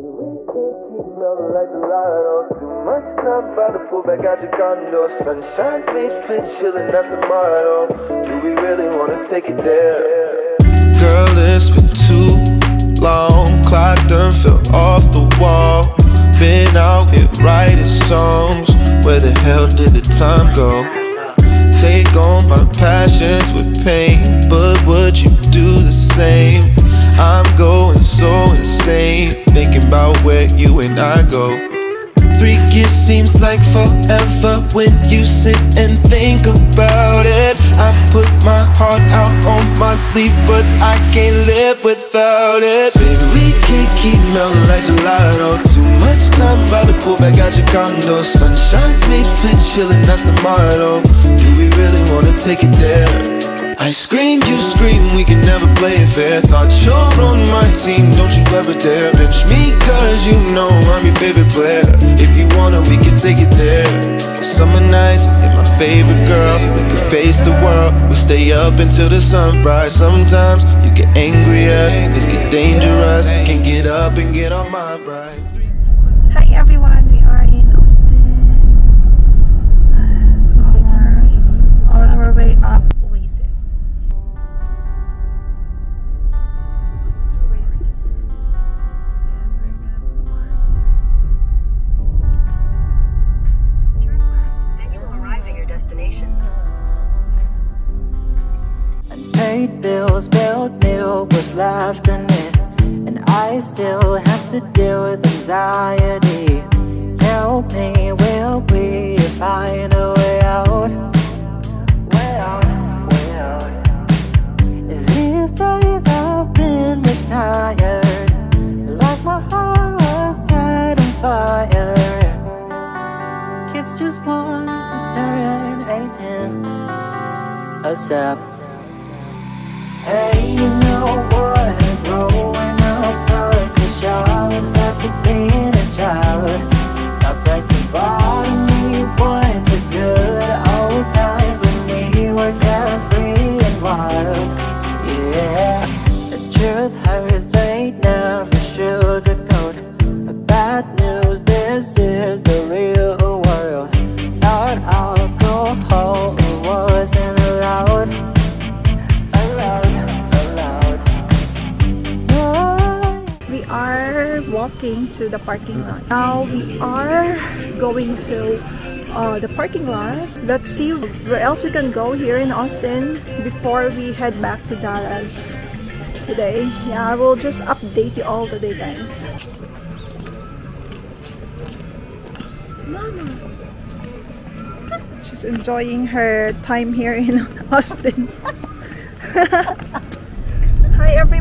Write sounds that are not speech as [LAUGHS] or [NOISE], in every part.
Smelling like gelato. Too much time about to pull back out your condo. Sunshine's made fit, chilling, that's the motto. Do we really wanna take it there? Girl, it's been too long. Clock done fell off the wall. Been out here writing songs. Where the hell did the time go? Take on my passions with pain, but would you do the same? I'm going so insane, thinking about where you and I go. Three years seems like forever when you sit and think about it. I put my heart out on my sleeve, but I can't live without it. Baby, we can't keep melting like gelato. Too much time about to pull back at your condo. Sunshine's made fit, chilling, that's the motto. Do we really wanna take it there? I scream, you scream, we can never play it fair. Thought you're on my team, don't you ever dare Bench me cause you know I'm your favorite player. If you wanna, we can take it there. Summer nights, you're my favorite girl. We can face the world, we stay up until the sunrise. Sometimes you get angrier, things get dangerous. Can't get up and get on my ride. Hi everyone, we are in Austin. And our, on our way up destination. Unpaid bills, spilled milk was left in it And I still have to deal with anxiety 18 ASAP Hey, you know what? Growing up such a shock is back to being a child. I press the bottom, walking to the parking lot. Now we are going to uh, the parking lot. Let's see where else we can go here in Austin before we head back to Dallas today. Yeah, I will just update you all today, guys. Mama. She's enjoying her time here in [LAUGHS] Austin. [LAUGHS] Hi everyone,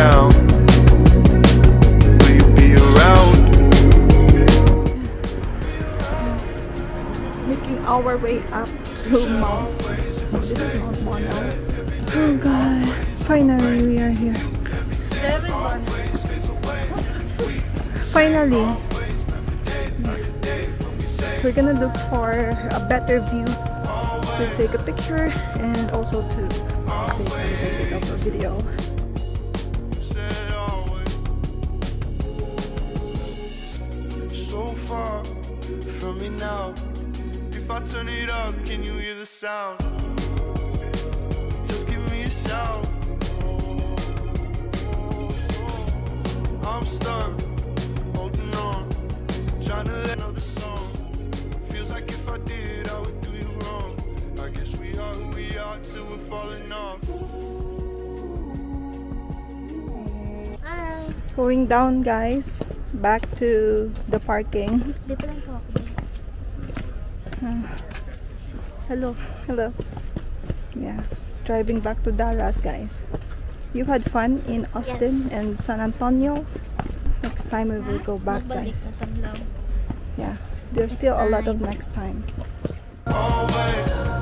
down, will you be around? making our way up to Mount. This is Mount Bonnell. Oh God! Finally, we are here. Finally, we're gonna look for a better view to take a picture and also to take a video. Me now. If I turn it up, can you hear the sound? Just give me a shout. I'm stuck, holding on, trying to let another song. Feels like if I did, I would do you wrong. till we're falling off. Hi! Going down guys, back to the parking. Dito lang ko ako. Hello. Hello. Yeah. Driving back to Dallas, guys. You had fun in Austin Yes. and San Antonio. Next time we will go back, guys. Yeah. There's still a lot of next time. Always